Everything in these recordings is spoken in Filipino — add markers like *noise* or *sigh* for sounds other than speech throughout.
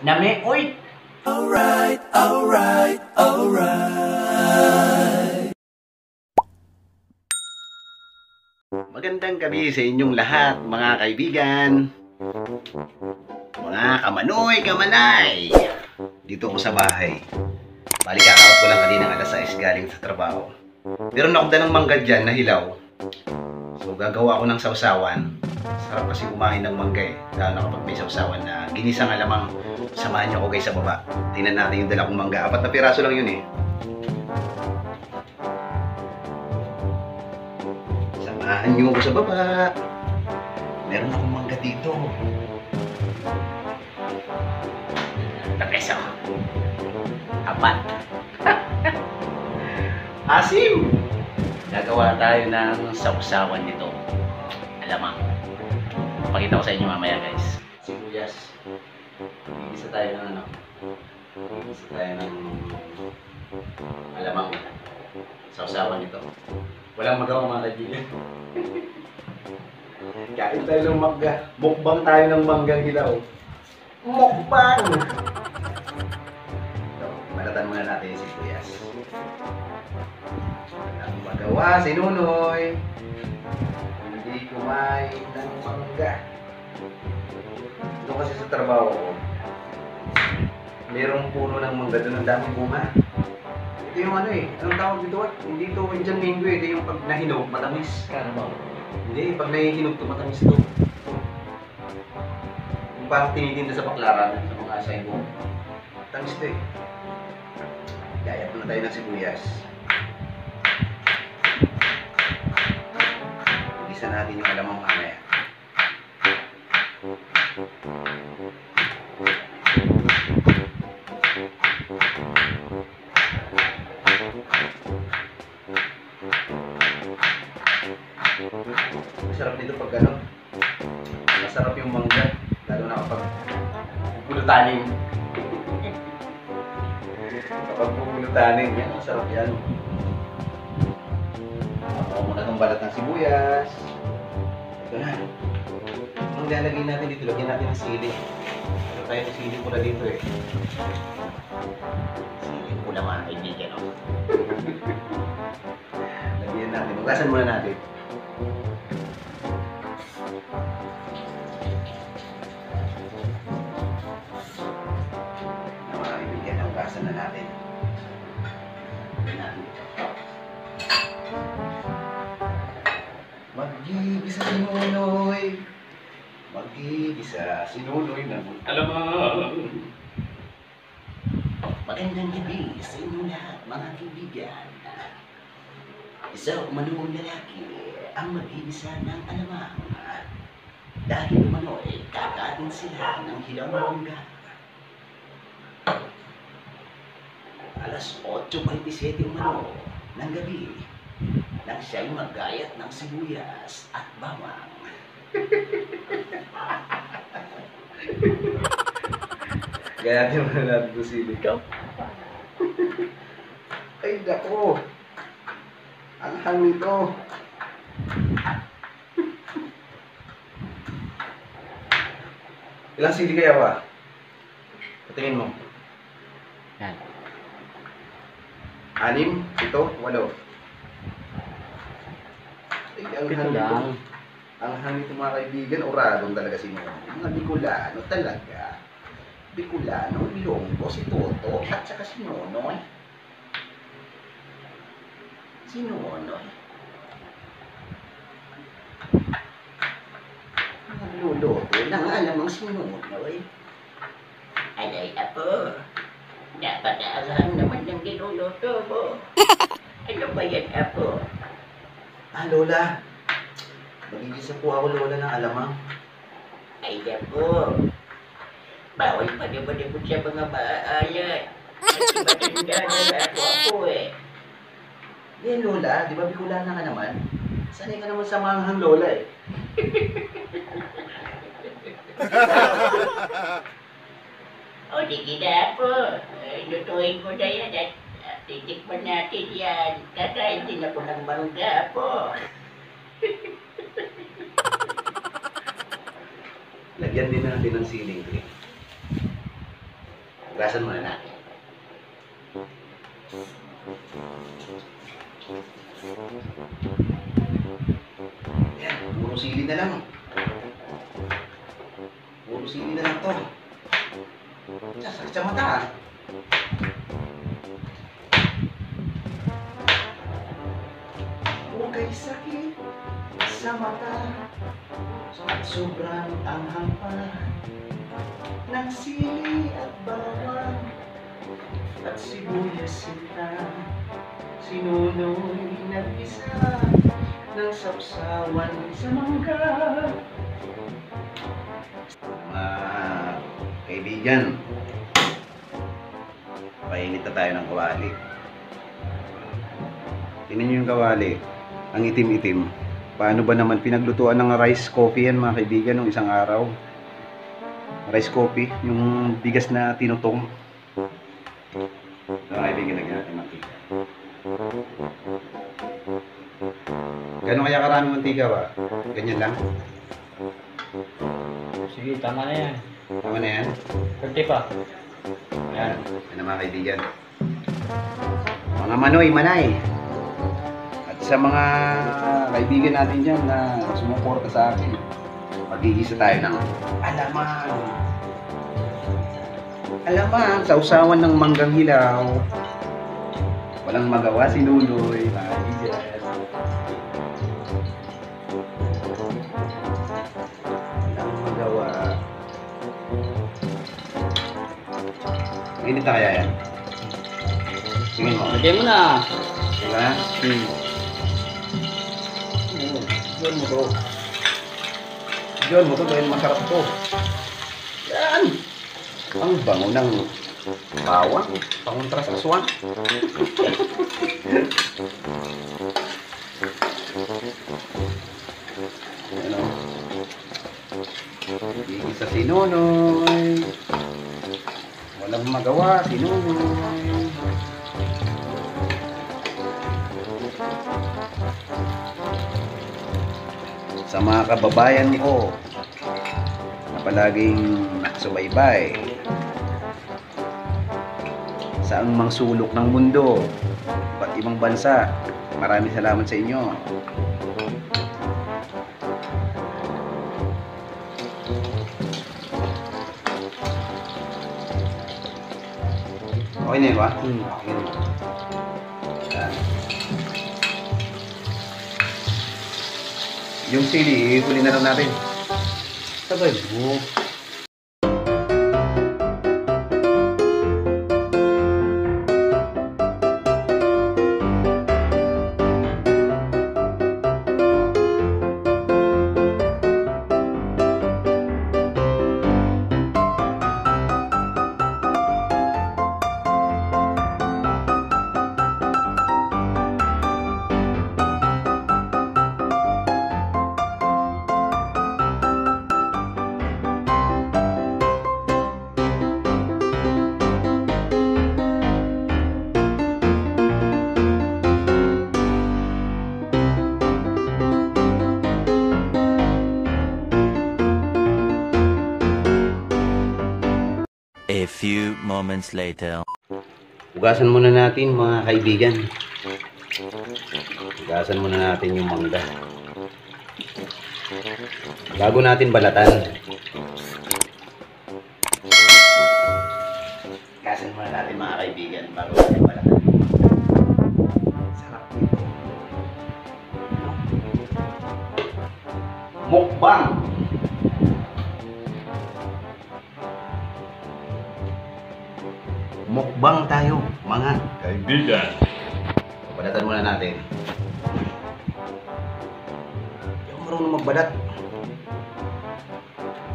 Nami, uy! Alright, alright, alright. Magandang gabi sa inyong lahat, mga kaibigan. Mga kamanoy, kamanay. Dito ako sa bahay. Bali, kakaot ko lang kanina alas 6 galing sa trabaho. Meron akong dalang mangga dyan na hilaw. So, gagawa ko ng sausawan. Sarap kasi kumain ng mangga eh. Lalo na kapag may sausawan na ginisang alamang samahan niyo ako guys sa baba. Tingnan natin yung dala mangga. Apat na piraso lang yun eh. Samahan niyo ako sa baba. Meron akong mangga dito. Napeso. Apat. *laughs* Asim! Gagawa tayo ng sausawan nito. Alamang. Pakita ko sa inyo mamaya guys. Sibuyas. Isa tayo ng ano. Isa tayo ng alamang sausawan nito. Walang magawa mga kaibigan. *laughs* Kain tayo ng mangga. Mukbang tayo ng manggang hilaw. Mukbang! So, balatan muna natin yung sibuyas. Walang magawa si Nunoy. Kumain ng mangga. Doon kasi sa trabaho ko, merong puno ng mangga doon. Ang daming bunga. Ito yung ano eh, anong tawag dito? Hindi ito Indian mango eh. Ito yung pag nahinog, matamis. Carabao. Hindi, pag nahihinog ito, matamis ito. Yung parang tinitinda sa baklaran, sa mga saybo. Matamis ito eh. Gayat na tayo ng sibuyas. Igisa natin yung alamang mamaya. Masarap dito pag ano, masarap yung mangga, lalo na kapag pupulutanin. kapag pupulutanin, yan, masarap yan. Balat ng sibuyas. Ito na. Ang lalagay natin dito, lagyan natin ng sili. Ito tayo ng sili pula dito eh. Sili pula mga kaibigan, oh. *laughs* Lagyan natin. Magasan muna natin. Magigisa si Nunoy na alamang. Magandang gabi sa inyo lahat, mga kaibigan. Isang manuong lalaki ang mag-iisa ng alamang. Dahil umano'y kakain sila ng hilaw na mangga. Alas 8.27 umano ng gabi nang siya'y maggayat ng sibuyas at bawang. *laughs* Gayatin mo na natin ito sili. Ay, dako. Ang hang nito. Ilang sili kaya ba? Patingin mo. Yan. Anim, ito, walo. Ay, ang Ito hang nito. lang. Ang hang nito mga kaibigan, oradong talaga si Nono. Mga Bicolano talaga. Bicolano, Ilonggo, si Toto, at saka si Nonoy. Si Nonoy. Nagluluto ng alam ang si Nonoy. Alay, apo. Napakaalam naman ng ginuluto mo. *laughs* Ano ba yan, apo? Ah, Lola. Magigisa po ako, Lola, ng alamang. Ay, po. Bawal pa naman ako sa mga maaalat. Kasi matanda na ako ako eh. Yan, Lola. Di ba Bicolana ka naman? Sanay ka naman sa manghang Lola eh. *laughs* o, sige na po. Eh, Lutuin ko na yan at at titikman natin yan. Kakain din ako ng mangga po. Lagyan din natin ng siling cream. Hugasan muna natin. Yan, puro sili na lang. Puro sili na lang to. Sa sakit sa mata. ah. Sa mata. At sobrang anghang pa. Ng sili at bawang at sibuyas sinta sinunoy nag-isa ng sapsawan sa mangga. Mga kaibigan painit na tayo ng kawali. Tingnan nyo yung kawali. Ang itim-itim paano ba naman pinaglutuan ng rice coffee yan mga kaibigan nung isang araw rice coffee yung bigas na tinutong so kaibigan lagyan natin mantika Gano'n kaya karaming mantika ba? Ganyan lang? Sige, tama na yan. Tama na yan? Kunti pa. Yan. Yan mga kaibigan. Mga manoy, manay. Sa mga kaibigan natin dyan na sumuporta sa akin, mag-iisa tayo ng alaman. Alaman, sa usawan ng manggang hilaw. Walang magawa si kaibigan. Walang magawa. Mainit na kaya yan? Tingin mo. Lagay mo na. Diba? Hmm. Diyan mo to. Diyan mo to dahil masarap to. Yan! Ang bango ng bawang. Pangontras aswang. ano? Igisa si Nonoy. Walang magawa si sa mga kababayan ko na palaging nakasubaybay sa ang mang sulok ng mundo iba't ibang bansa maraming salamat sa inyo okay na yun ba? Hmm. Okay na. Yan. Yung sili, ihuli na lang natin. Sabay mo. A few moments later. Hugasan muna natin mga kaibigan. Hugasan muna natin yung mangga. Bago natin balatan. Hugasan muna natin mga kaibigan bago natin balatan. Mukbang! Mukbang tayo, mga Kaibigan. Balatan muna natin. Hindi ako marunong magbalat.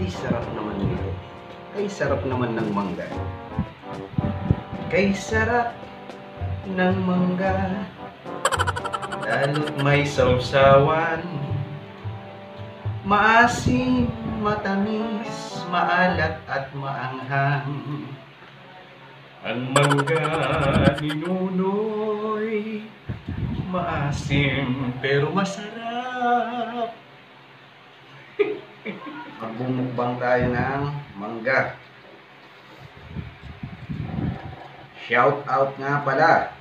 Ay, sarap naman nito. Ay, sarap naman ng mangga. Kay sarap ng mangga. Lalo't may sausawan. Maasim, matamis, maalat at maanghang. Ang mangga ni Nunoy Maasim pero masarap *laughs* Magbumukbang tayo ng mangga Shout out nga pala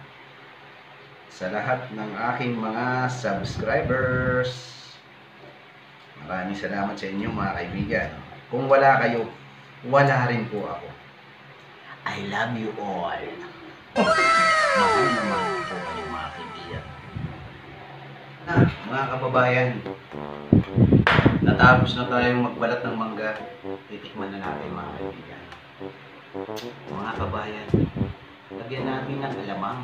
sa lahat ng aking mga subscribers. Maraming salamat sa inyo mga kaibigan. Kung wala kayo, wala rin po ako. I love you all. Mahal na mahal po kayo mga kaibigan. Ah, mga kababayan, natapos na tayong magbalat ng mangga. Titikman na natin mga kaibigan. Mga kabayan, lagyan natin ng alamang.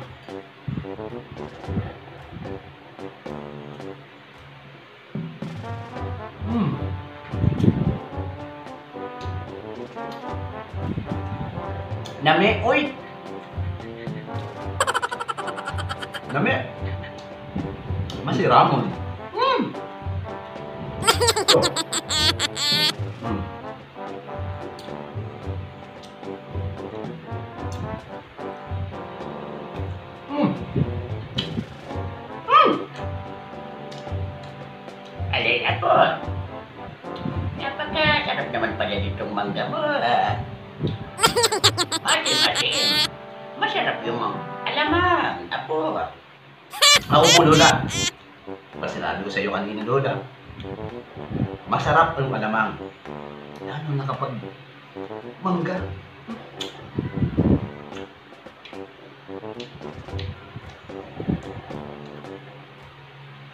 Nami, uy! Nami! Masiramon. Mm. Oh. Mm. Mm. Mm. Alay ako. Napakasarap naman pala nitong mangga mo. ah. Matin-matin. Masarap yung mga alamang. Apo. Ako po, Lola. Pasinabi ko sa iyo kanina, Lola. Masarap ang alamang. Lalo na kapag mangga.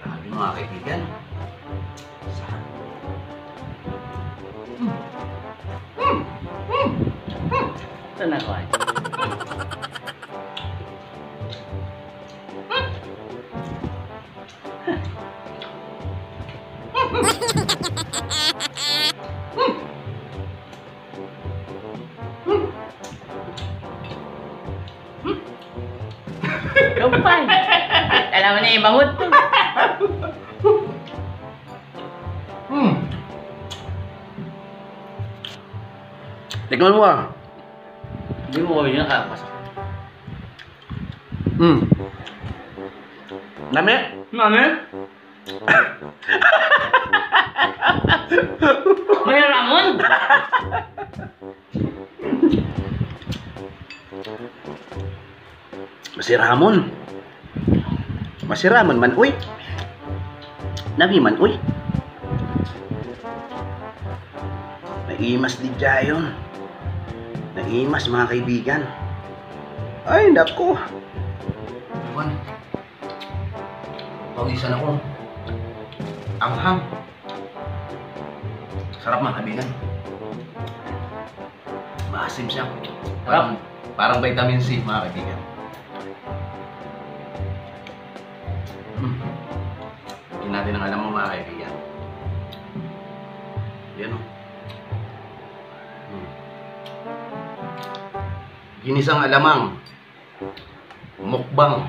Grabe mga kaibigan. Ito na ko ay. Kampay! Alam mo na yung bangot to. Hmm. Tikman mo ah. Hindi mo kami nakakapasok. Hmm. Nami? Mami? May Ramon! Masiramon. Masiramon man, uy. Nami man, uy. Naimas di jayon. Naimas mga kaibigan. Ay, nako. Iwan. Pawisan ako. Anghang. Sarap mga kaibigan. Maasim siya. Parang, parang vitamin C mga kaibigan. Hmm. Hindi natin ang alam mo mga kaibigan. Ginisang alamang. Mukbang.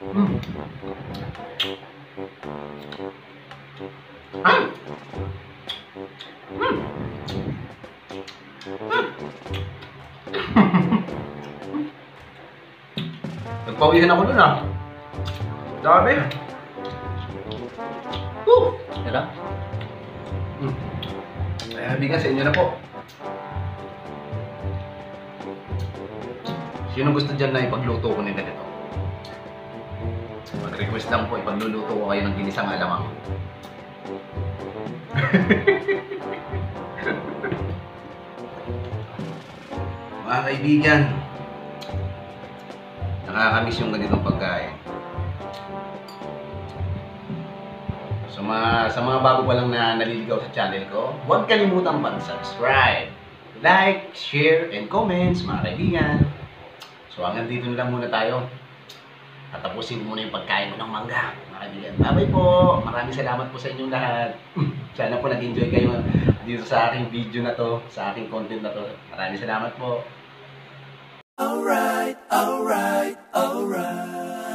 Hmm. Ah! Hmm. Nagpawisan ako dun ah. Sabi. Woo! Pero, Hmm. Kaya bigas sa inyo na po. Sino gusto dyan na ipagluto ko nila nito? Mag-request lang po, ipagluluto ko kayo ng ginisang alamang. *laughs* Mga kaibigan, nakakamiss yung ganitong pagkain. Sa mga, sa mga bago pa lang na naliligaw sa channel ko, huwag kalimutang mag-subscribe, like, share, and comments, mga kaibigan. So hanggang dito na lang muna tayo. Tatapusin muna yung pagkain ko ng mangga, mga kaibigan. Po! Maraming salamat po sa inyong lahat. *laughs* Sana po nag-enjoy kayo dito sa aking video na to, sa aking content na to. Maraming salamat po. Alright, alright, alright.